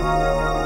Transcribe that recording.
Música